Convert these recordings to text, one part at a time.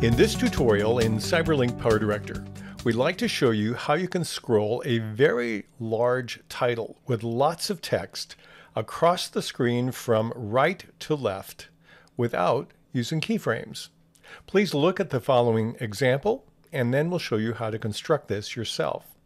In this tutorial in CyberLink PowerDirector, we'd like to show you how you can scroll a very large title with lots of text across the screen from right to left without using keyframes. Please look at the following example and then we'll show you how to construct this yourself.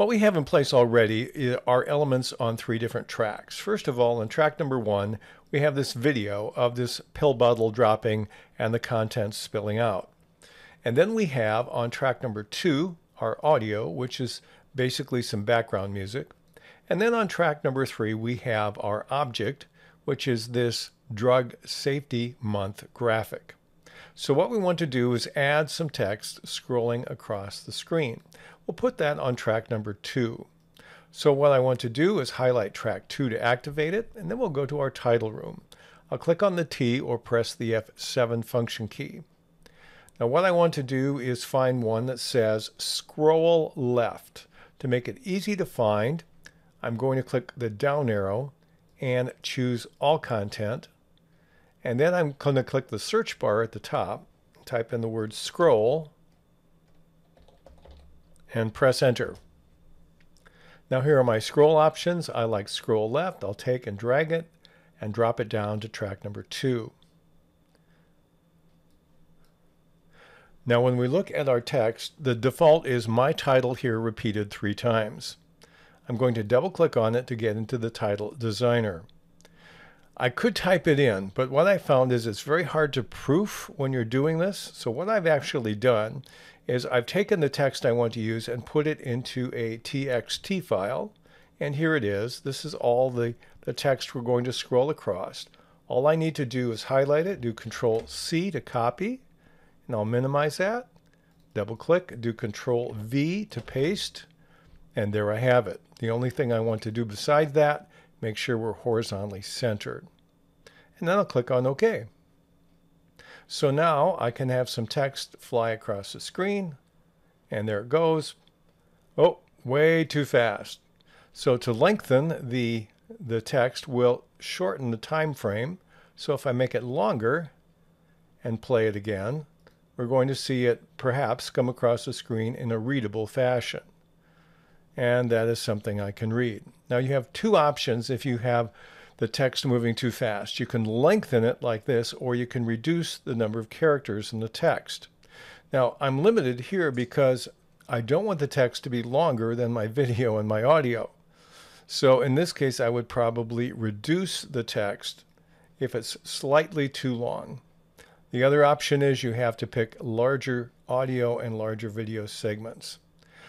What we have in place already eh, are elements on three different tracks. First of all, in track number one, we have this video of this pill bottle dropping and the contents spilling out. And then we have on track number two, our audio, which is basically some background music. And then on track number three, we have our object, which is this Drug Safety Month graphic. So what we want to do is add some text scrolling across the screen. We'll put that on track number two. So what I want to do is highlight track two to activate it, and then we'll go to our title room. I'll click on the T or press the F7 function key. Now what I want to do is find one that says scroll left. To make it easy to find, I'm going to click the down arrow and choose all content. And then I'm going to click the search bar at the top, type in the word scroll, and press enter. Now here are my scroll options. I like scroll left. I'll take and drag it and drop it down to track number two. Now when we look at our text, the default is my title here repeated three times. I'm going to double click on it to get into the title designer. I could type it in, but what I found is it's very hard to proof when you're doing this. So what I've actually done is I've taken the text I want to use and put it into a TXT file. And here it is. This is all the, the text we're going to scroll across. All I need to do is highlight it, do Control C to copy, and I'll minimize that. Double click, do Control V to paste, and there I have it. The only thing I want to do besides that, make sure we're horizontally centered. And then I'll click on OK. So now I can have some text fly across the screen, and there it goes. Oh, way too fast. So to lengthen the, the text will shorten the time frame. So if I make it longer and play it again, we're going to see it perhaps come across the screen in a readable fashion. And that is something I can read. Now you have two options if you have the text moving too fast. You can lengthen it like this, or you can reduce the number of characters in the text. Now, I'm limited here because I don't want the text to be longer than my video and my audio. So in this case, I would probably reduce the text if it's slightly too long. The other option is you have to pick larger audio and larger video segments.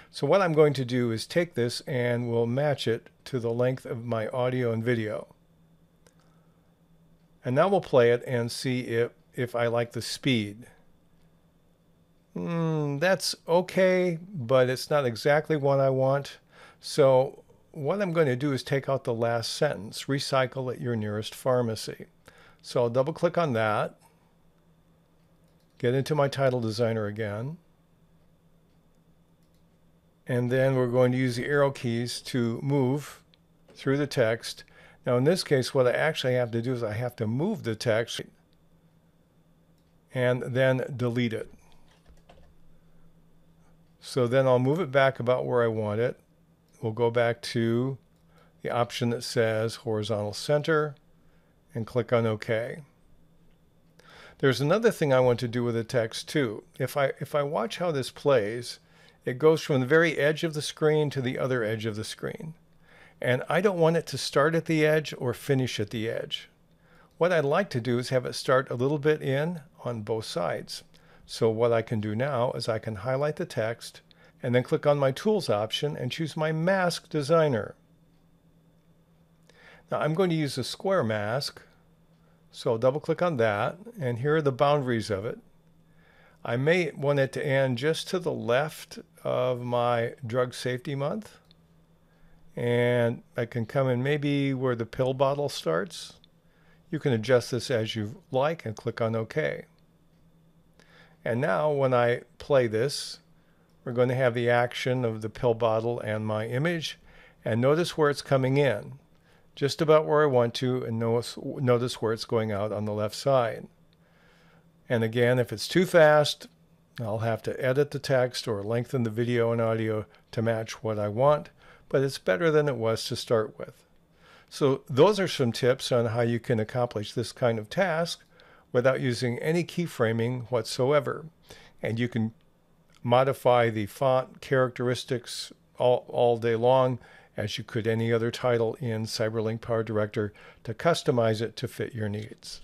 So what I'm going to do is take this and we'll match it to the length of my audio and video. And now we'll play it and see if, if I like the speed. Mm, that's okay, but it's not exactly what I want. So what I'm going to do is take out the last sentence, recycle at your nearest pharmacy. So I'll double click on that, get into my title designer again, and then we're going to use the arrow keys to move through the text now in this case, what I actually have to do is I have to move the text and then delete it. So then I'll move it back about where I want it. We'll go back to the option that says horizontal center and click on OK. There's another thing I want to do with the text too. If I, if I watch how this plays, it goes from the very edge of the screen to the other edge of the screen. And I don't want it to start at the edge or finish at the edge. What I'd like to do is have it start a little bit in on both sides. So what I can do now is I can highlight the text and then click on my Tools option and choose my Mask Designer. Now I'm going to use a square mask, so I'll double click on that, and here are the boundaries of it. I may want it to end just to the left of my Drug Safety Month. And I can come in maybe where the pill bottle starts. You can adjust this as you like and click on OK. And now when I play this, we're going to have the action of the pill bottle and my image. And notice where it's coming in, just about where I want to, and notice, notice where it's going out on the left side. And again, if it's too fast, I'll have to edit the text or lengthen the video and audio to match what I want, but it's better than it was to start with. So those are some tips on how you can accomplish this kind of task without using any keyframing whatsoever. And you can modify the font characteristics all, all day long as you could any other title in CyberLink PowerDirector to customize it to fit your needs.